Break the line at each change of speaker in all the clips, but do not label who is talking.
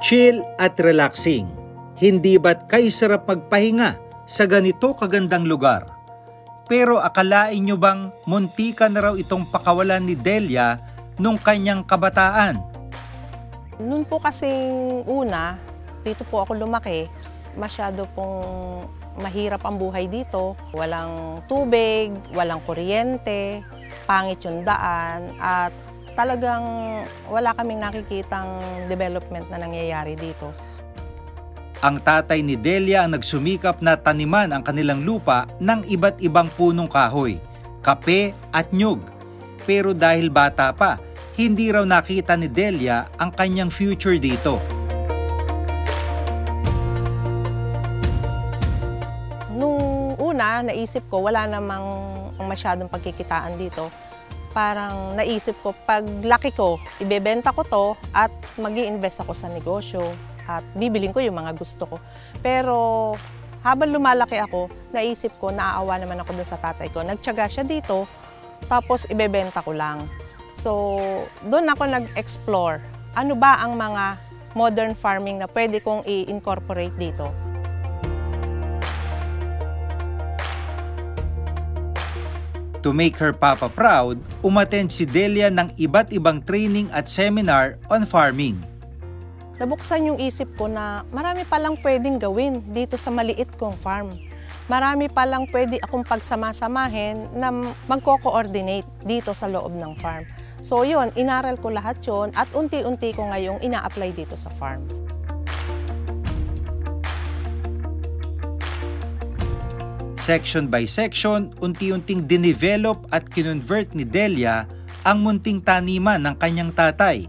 chill at relaxing. Hindi ba't kay sarap magpahinga sa ganito kagandang lugar? Pero akalain nyo bang muntika na raw itong pakawalan ni Delia nung kanyang kabataan?
Noon po kasing una, dito po ako lumaki, masyado pong mahirap ang buhay dito. Walang tubig, walang kuryente, pangit yung daan, at talagang wala kaming nakikitang development na nangyayari dito.
Ang tatay ni Delia ang nagsumikap na taniman ang kanilang lupa ng iba't ibang punong kahoy, kape at nyug. Pero dahil bata pa, hindi raw nakita ni Delia ang kanyang future dito.
Nung una, naisip ko wala namang masyadong pagkikitaan dito. Parang naisip ko, pag laki ko, ibebenta ko to at mag invest ako sa negosyo at bibiling ko yung mga gusto ko. Pero habang lumalaki ako, naisip ko, naaawa naman ako doon sa tatay ko. Nagtyaga siya dito, tapos ibebenta ko lang. So, doon ako nag-explore. Ano ba ang mga modern farming na pwede kong i-incorporate dito?
To make her papa proud, umattend si Delia ng iba't ibang training at seminar on farming.
Nabuksan yung isip ko na marami palang pwedeng gawin dito sa maliit kong farm. Marami palang pwede akong pagsamasamahin na magko-coordinate dito sa loob ng farm. So yun, inaral ko lahat yun at unti-unti ko ngayong ina-apply dito sa farm.
Section by section, unti-unting dinevelop at kinonvert ni Delia ang munting taniman ng kanyang tatay.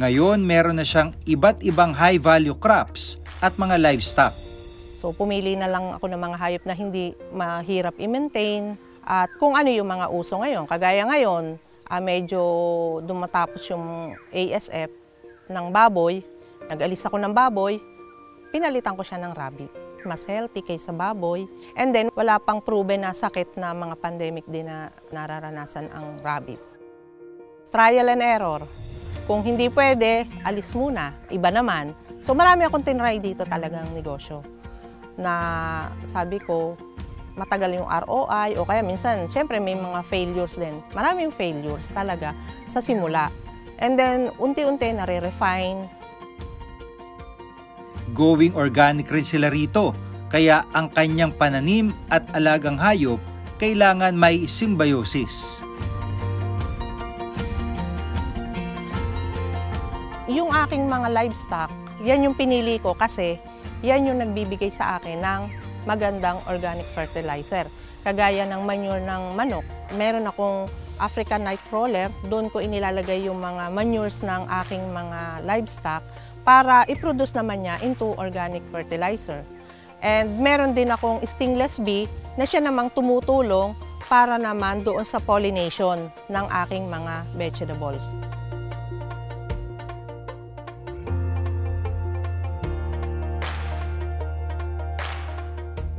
Ngayon, meron na siyang iba't ibang high-value crops at mga livestock.
So pumili na lang ako ng mga hayop na hindi mahirap i-maintain at kung ano yung mga uso ngayon. Kagaya ngayon, ah, medyo dumatapos yung ASF ng baboy. Nag-alis ako ng baboy, pinalitan ko siya ng rabbit. Mas healthy kaysa baboy. And then, wala pang proven na sakit na mga pandemic din na nararanasan ang rabbit. Trial and error. Kung hindi pwede, alis muna. Iba naman. So marami akong tinry dito talagang negosyo na sabi ko, matagal yung ROI o kaya minsan, syempre may mga failures din. Maraming failures talaga sa simula. And then, unti-unti nare-refine.
Going organic rin sila rito, kaya ang kanyang pananim at alagang hayop kailangan may symbiosis.
Yung aking mga livestock, yan yung pinili ko kasi yan yung nagbibigay sa akin ng magandang organic fertilizer. Kagaya ng manure ng manok, meron akong African night crawler, doon ko inilalagay yung mga manures ng aking mga livestock para i-produce naman niya into organic fertilizer. And meron din akong stingless bee na siya namang tumutulong para naman doon sa pollination ng aking mga vegetables.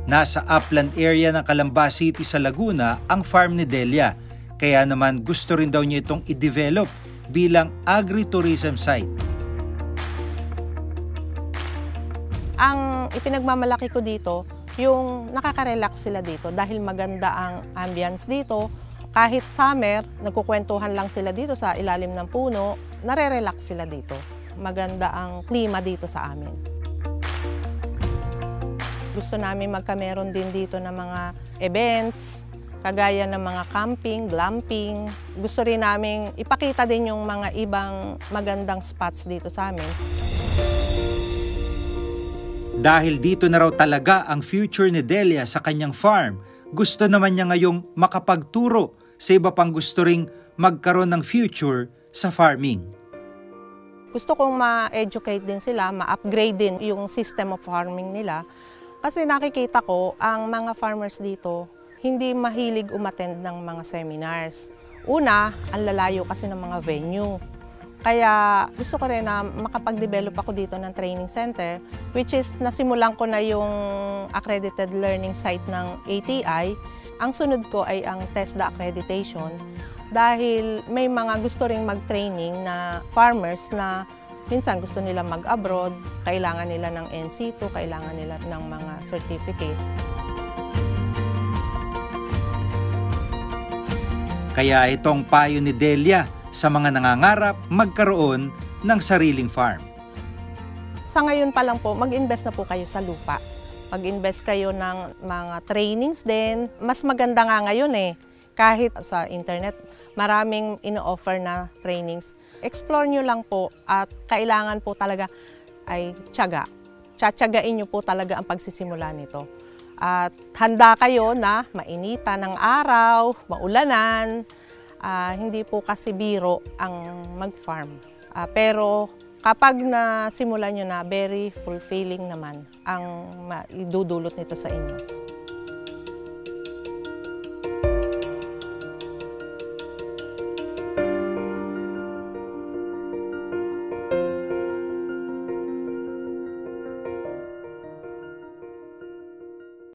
Nasa upland area ng Calamba City sa Laguna ang farm ni Delia. Kaya naman gusto rin daw niya itong i-develop bilang agritourism site.
Ang ipinagmamalaki ko dito, yung nakaka-relax sila dito dahil maganda ang ambience dito. Kahit summer, nagkukwentuhan lang sila dito sa ilalim ng puno, nare-relax sila dito. Maganda ang klima dito sa amin. Gusto namin magkameron din dito ng mga events, kagaya ng mga camping, glamping. Gusto rin namin ipakita din yung mga ibang magandang spots dito sa amin.
Dahil dito na raw talaga ang future ni Delia sa kanyang farm, gusto naman niya ngayong makapagturo sa iba pang gusto ring magkaroon ng future sa farming.
Gusto kong ma-educate din sila, ma-upgrade din yung system of farming nila kasi nakikita ko, ang mga farmers dito, hindi mahilig umattend ng mga seminars. Una, ang lalayo kasi ng mga venue. Kaya gusto ko rin na makapag-develop ako dito ng training center, which is nasimulan ko na yung accredited learning site ng ATI. Ang sunod ko ay ang TESDA accreditation dahil may mga gusto ring mag-training na farmers na Minsan gusto nila mag-abroad, kailangan nila ng NC2, kailangan nila ng mga certificate.
Kaya itong payo ni Delia sa mga nangangarap magkaroon ng sariling farm.
Sa ngayon pa lang po, mag-invest na po kayo sa lupa. Mag-invest kayo ng mga trainings din. Mas maganda nga ngayon eh, kahit sa internet, maraming ino-offer na trainings. Explore nyo lang po at kailangan po talaga ay tiyaga. Tsatsagain nyo po talaga ang pagsisimula nito. At handa kayo na mainita ng araw, maulanan, ah, hindi po kasi biro ang mag-farm. Ah, pero kapag nasimulan nyo na, very fulfilling naman ang maidudulot nito sa inyo.